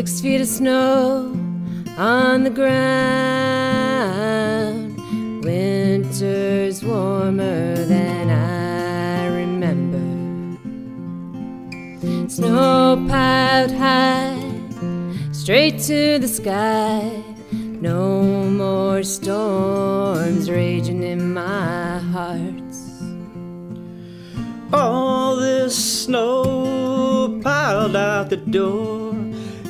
Six feet of snow on the ground. Winter's warmer than I remember. Snow piled high, straight to the sky. No more storms raging in my heart. All this snow piled out the door.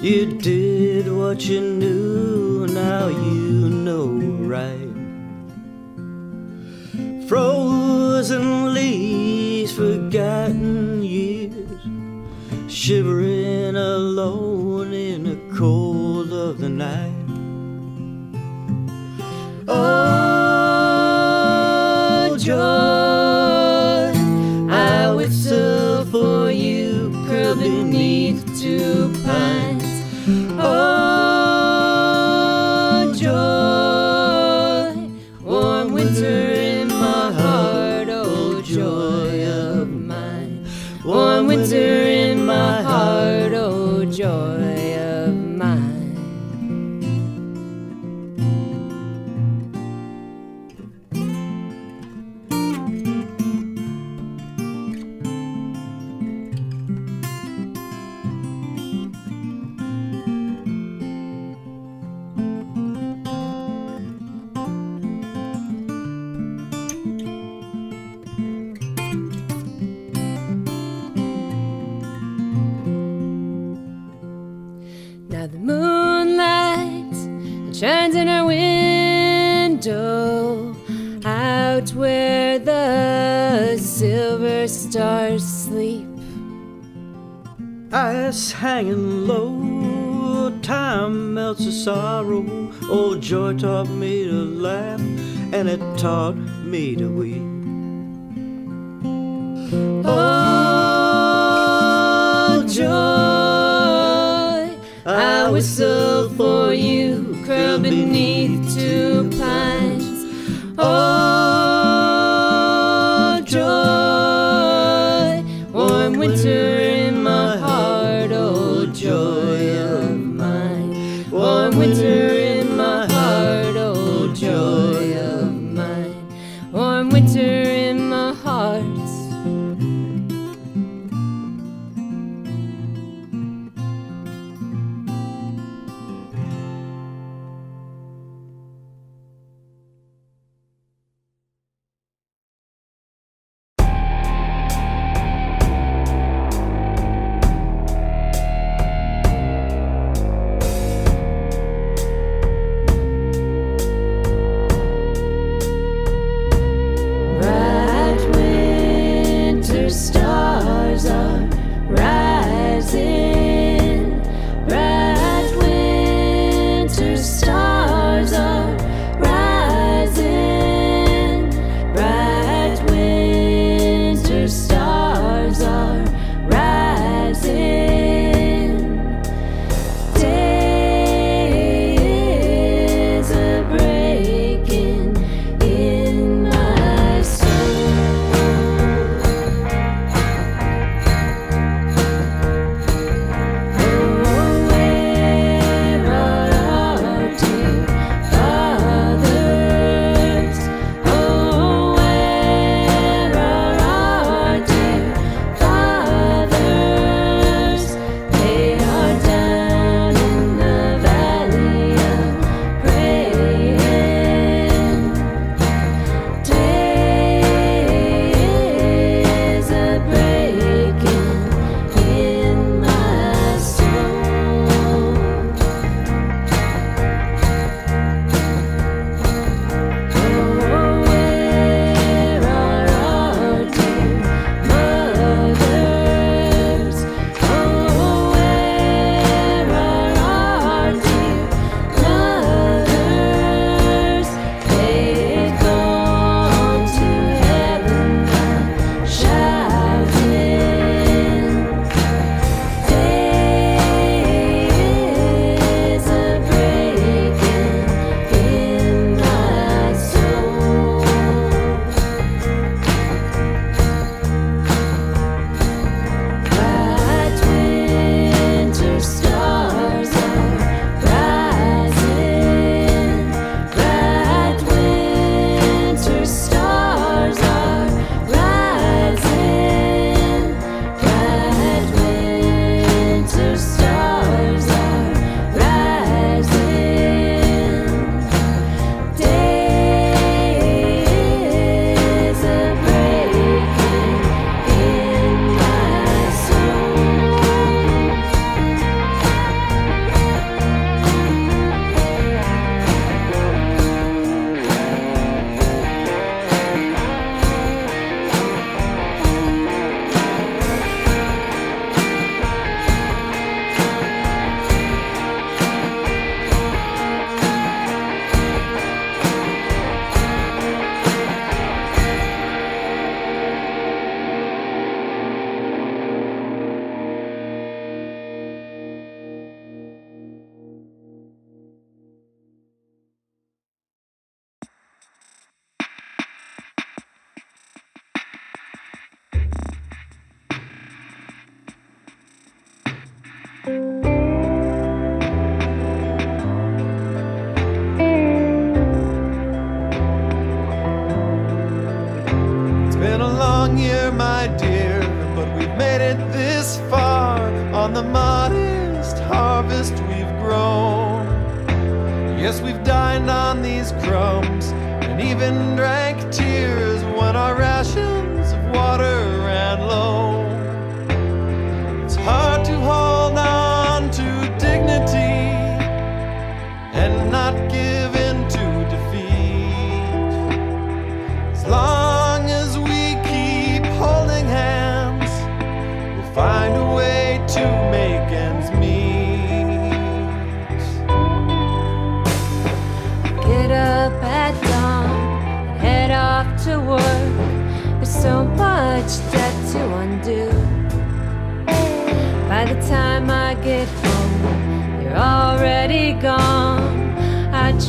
You did what you knew, now you know right. Frozen leaves, forgotten years, shivering alone in the cold of the night. Oh, Ice hanging low, time melts the sorrow. Old joy taught me to laugh, and it taught me to weep. Oh, joy, I whistle for you, on these crumbs and even drank tears when our rations of water ran low.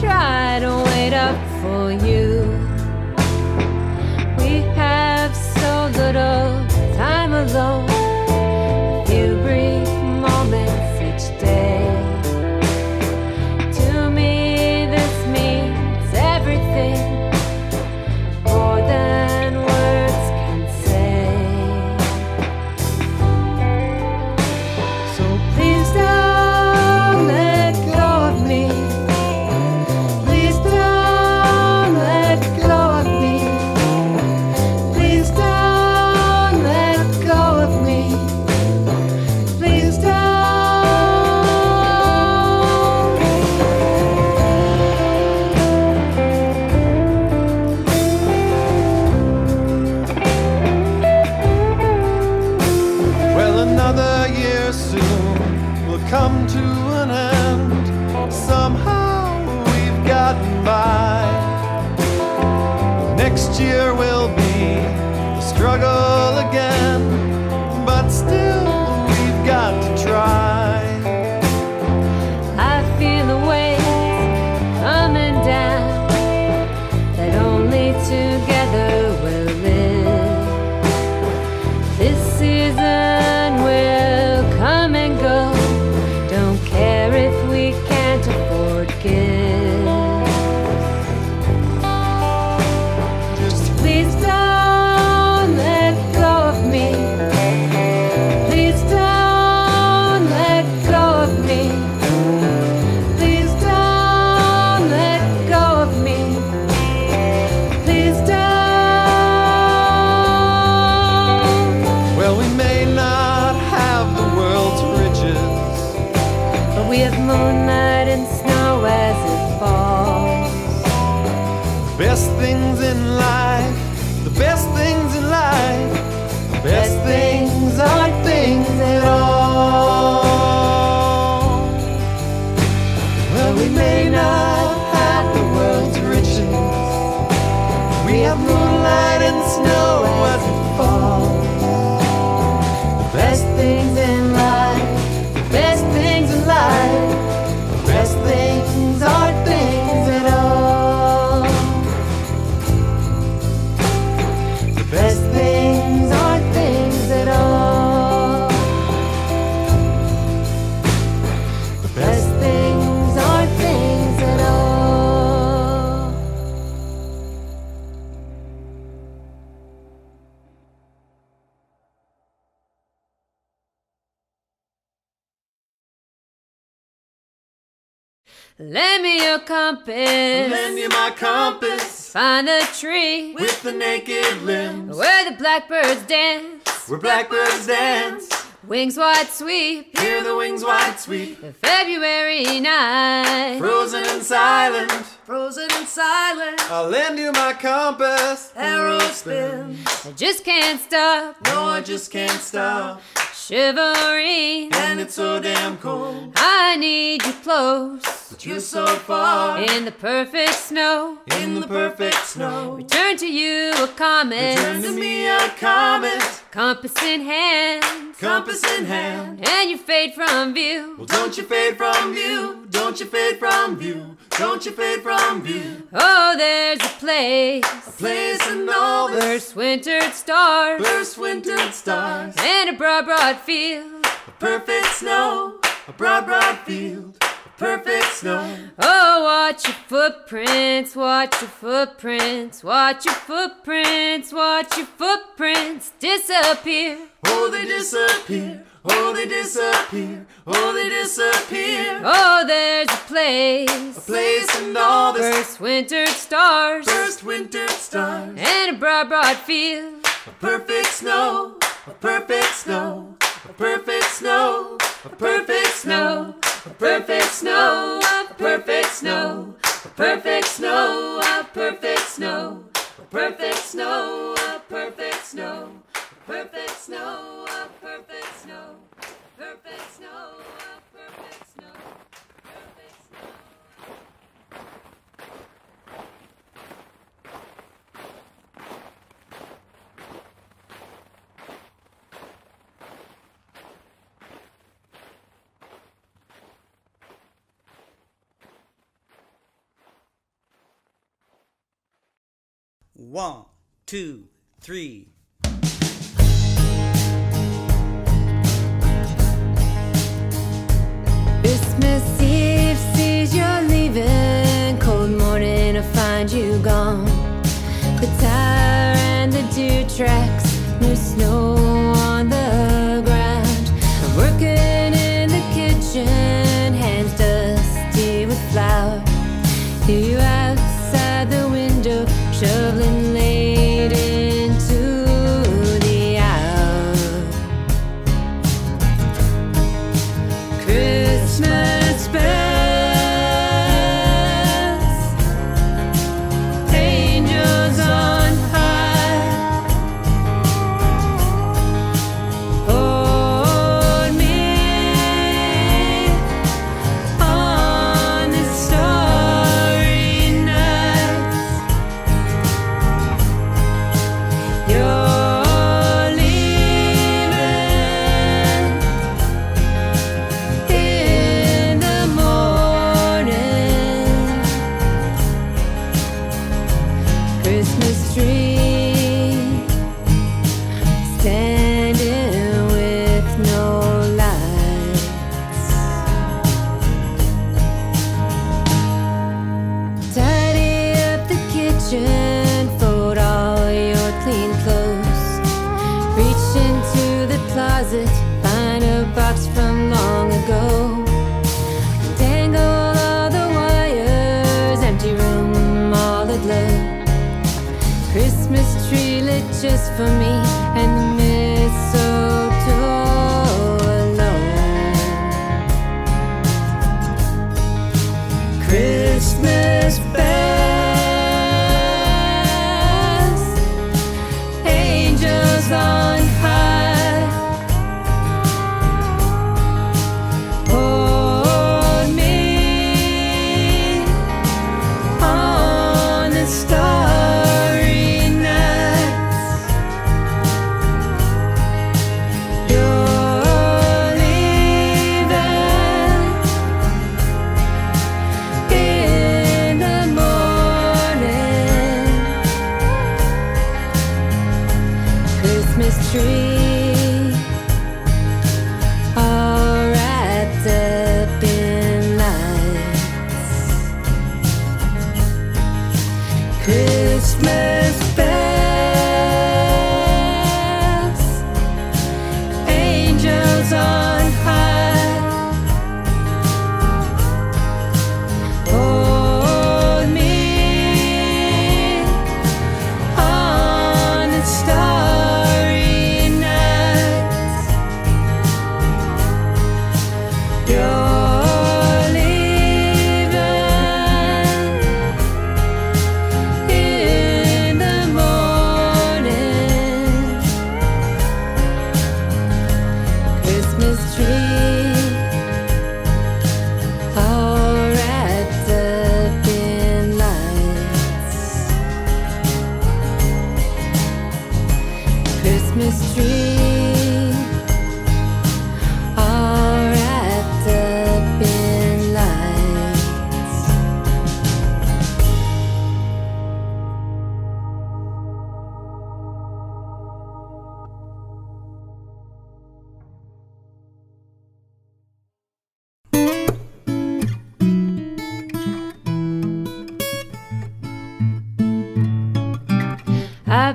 Try gotten by. Next year will be the struggle again, but still things in life, Lend me your compass. Lend you my compass Find a tree with the naked limbs where the blackbirds dance. where blackbirds dance. Wings wide sweep. Hear the wings wide sweep, February night. frozen and silent. Frozen and silent. I'll lend you my compass. Arrow spin. I just can't stop No, I just can't stop. Shivering. And it's so damn cold. I need you close But you're so far in the perfect snow. in the perfect snow. Return to you a comet. Turn to me a comet, Compass in hand. compass in hand. And you fade from view. Well, don't you fade from view, don't you fade from view, don't you fade from view. Oh, there's a place. A place in all this First wintered stars. first wintered stars. And a broad, broad field. A perfect snow, a broad, broad field, perfect snow. Oh, watch your footprints, watch your footprints, watch your footprints, watch your footprints disappear. Oh, they disappear. Oh, they disappear. Oh, they disappear. Oh, there's a place, A place in all this first wintered stars, first winter stars. and a broad, broad field. A perfect snow. A perfect snow. A perfect snow. A perfect snow. A perfect snow, a perfect snow, a perfect snow, a perfect snow, a perfect snow, a perfect snow, a perfect snow, a perfect snow, perfect snow, a perfect snow, perfect snow. One, two, three. Christmas Eve sees you're leaving. Cold morning, I find you gone. The tire and the dew tracks,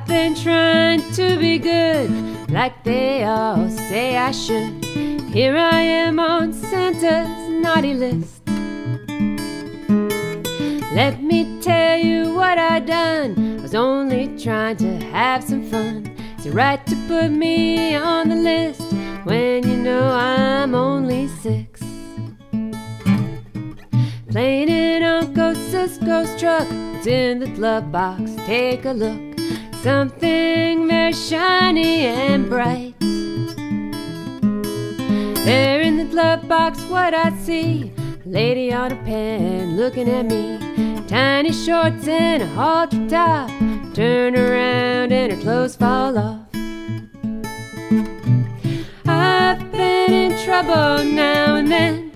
Been trying to be good, like they all say I should. Here I am on Santa's naughty list. Let me tell you what I done. I was only trying to have some fun. It's right to put me on the list when you know I'm only six. Playing in Uncle Cisco's truck. It's in the glove box. Take a look. Something very shiny and bright. There in the glove box, what I see. Lady on a pen looking at me. Tiny shorts and a halter top. Turn around and her clothes fall off. I've been in trouble now and then.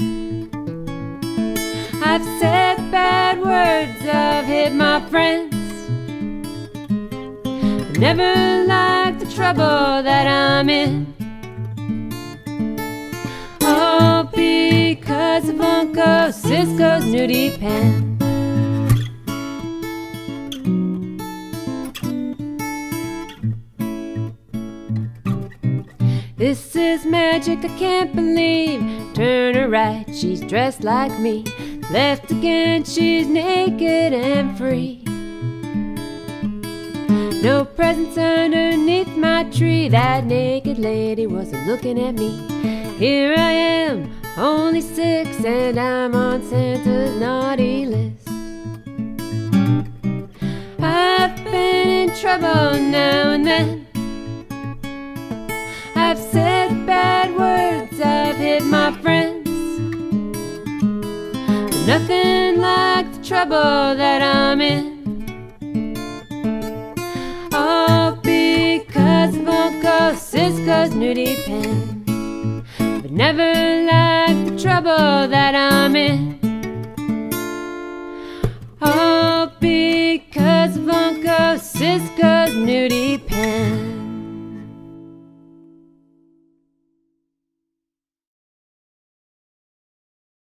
I've said bad words, I've hit my friends. Never liked the trouble that I'm in. All because of Uncle Cisco's nudie pen. This is magic, I can't believe. Turn her right, she's dressed like me. Left again, she's naked and free. No presents underneath my tree. That naked lady wasn't looking at me. Here I am, only six, and I'm on Santa's naughty list. I've been in trouble now and then. I've said bad words, I've hit my friends. Nothing like the trouble that I'm in. Uncle Cisco's nudie pen. But never like the trouble that I'm in. All because of Uncle Cisco's nudie